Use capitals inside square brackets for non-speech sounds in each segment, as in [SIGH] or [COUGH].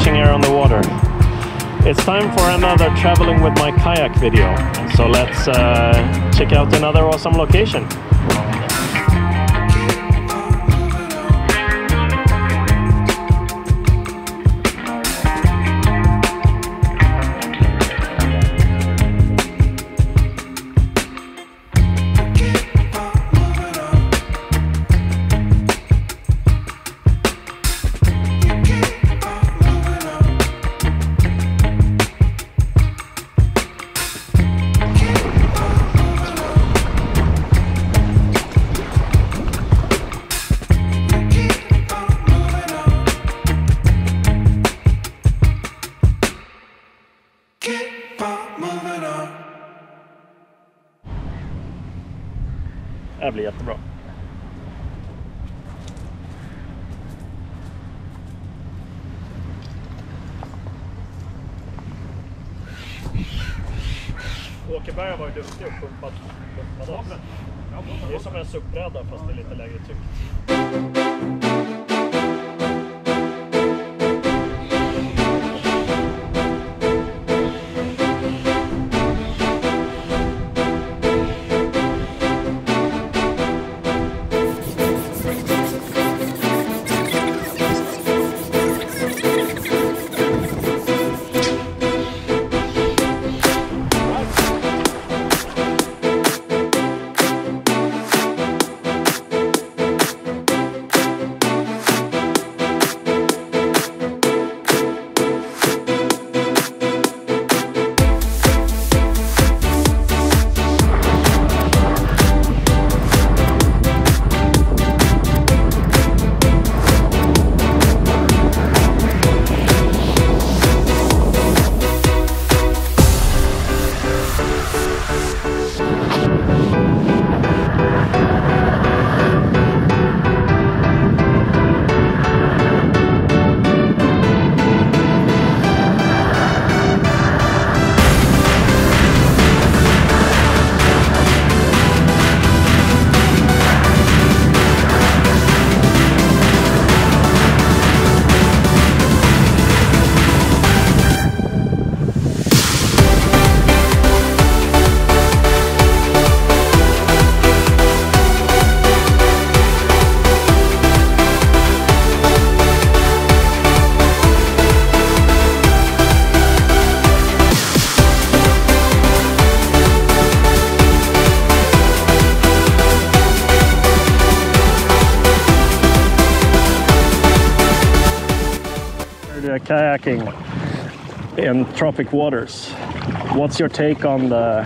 catching air on the water. It's time for another traveling with my kayak video. So let's uh, check out another awesome location. Jättebra. Åkerberg har varit duktig och pumpat, pumpat. Det är som en SUP-bräda fast det är lite lägre tryck. Kayaking in tropic waters. What's your take on the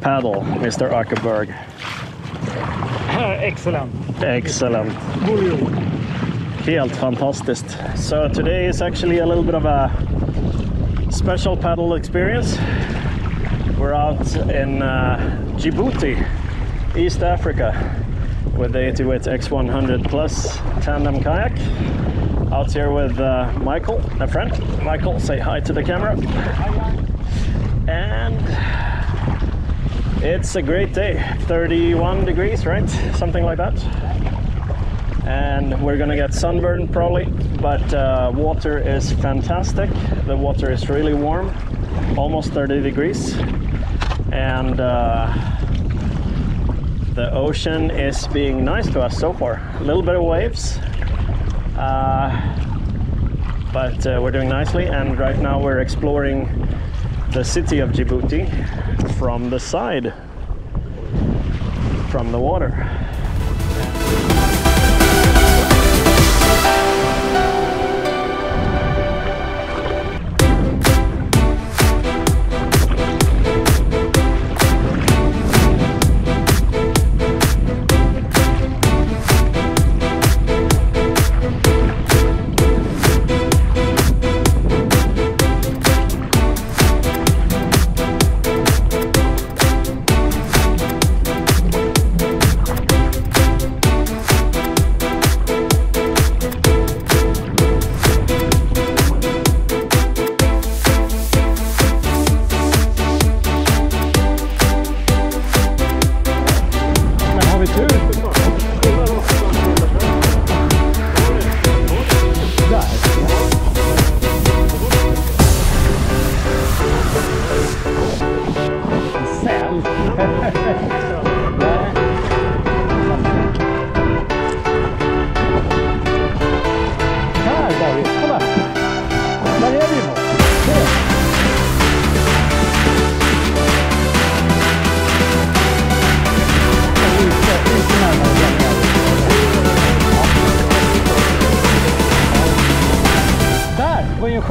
paddle, Mr. Ackerberg? [LAUGHS] Excellent. Excellent. Helt fantastiskt. So today is actually a little bit of a special paddle experience. We're out in uh, Djibouti, East Africa, with the 88 X100 Plus tandem kayak. Out here with uh, Michael, a friend. Michael, say hi to the camera. And it's a great day. 31 degrees, right? Something like that. And we're gonna get sunburned probably, but uh, water is fantastic. The water is really warm, almost 30 degrees. And uh, the ocean is being nice to us so far. A little bit of waves, but uh, we're doing nicely. And right now we're exploring the city of Djibouti from the side, from the water.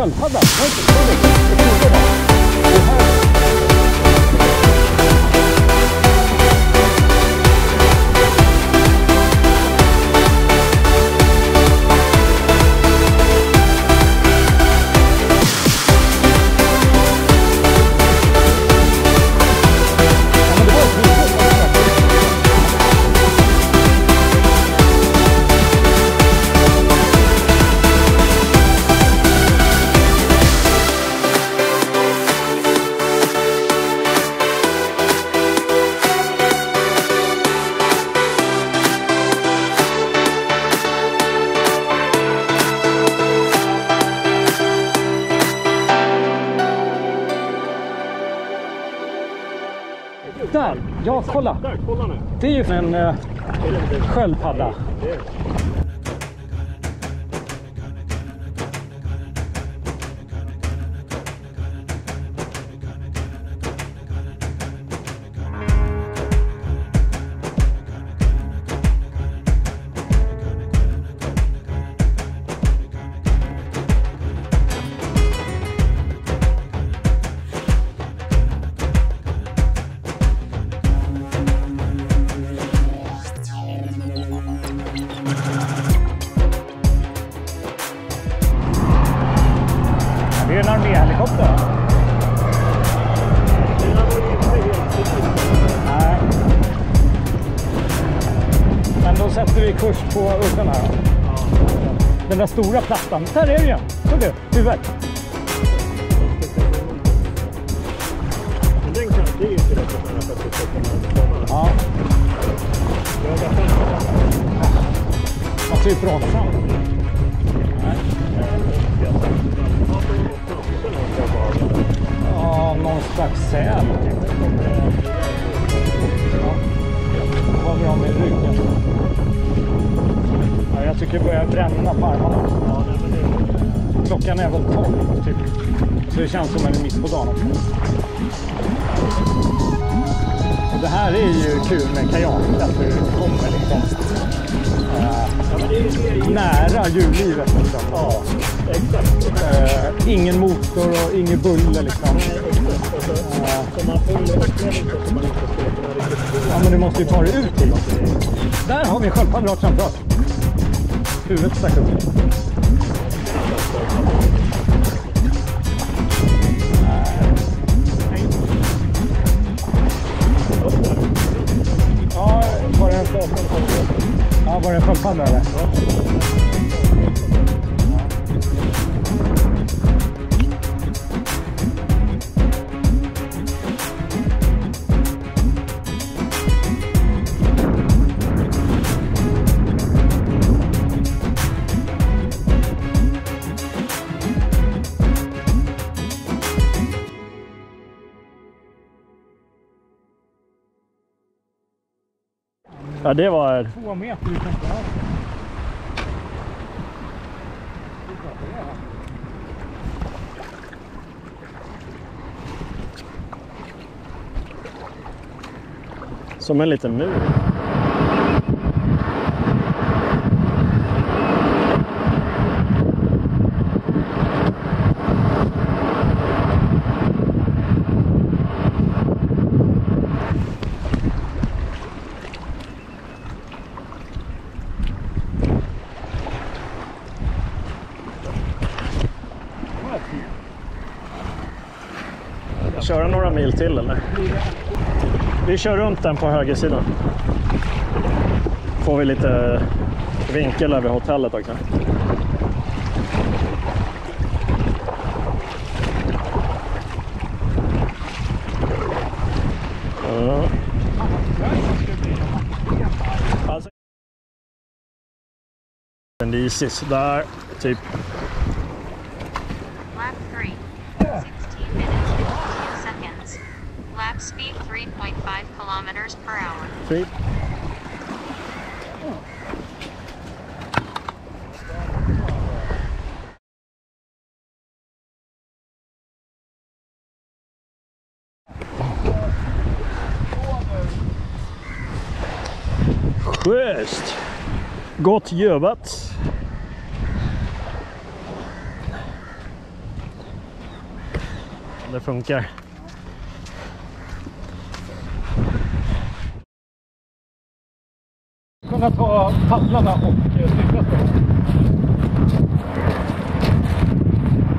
Sköldpadda. Kolla! Där, kolla nu. Det är ju en eh, sköldpadda. Vi kurs på udden här. Den där stora plattan. Där är det igen. Såg du? Huvudet. Den kan, det är ju tillräckligt nära för att komma. Ja. Man ser ju bromsan. Bränna på armarna. Klockan är väl 12 typ. Så det känns som att det är mitt på dagen också. Och det här är ju kul med kajak därför du kommer liksom eh, nära djurlivet. Liksom. Ja, exakt. Eh, ingen motor och ingen buller liksom. Så man får man riktigt Ja, men du måste ju ta dig ut till Där har vi sköldpadda rakt framför oss. Huvudet stack upp. Ja, var det en Ja, var det en eller? Ja, det var... Två meter utanför här. Som en liten mur. Köra några mil till eller? Vi kör runt den på högersidan. Får vi lite vinkel över hotellet också. Ja. Alltså. Den är Isis där, typ. Kilometers per hour. Typ. Schysst! Gott jobbat! det funkar. Kunna ta paddlarna och eh, cykla på.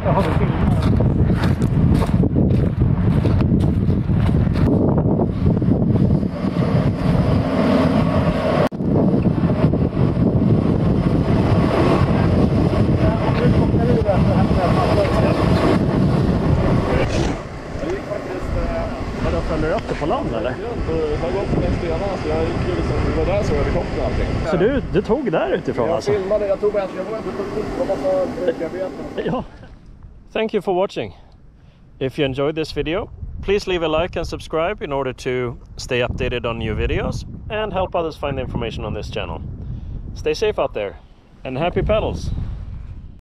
Jag hade filmat. Jag eh, det på land eller? och har gått med stenarna så jag gick det var där jag såg helikoptern och allting. Så du, du tog där utifrån Jag alltså? filmade, jag tog bara, jag vågade inte ta kort, var massa bearbeten. Ja. Thank you for watching. If you enjoyed this video, please leave a like and subscribe in order to stay updated on new videos and help others find the information on this channel. Stay safe out there and happy paddles!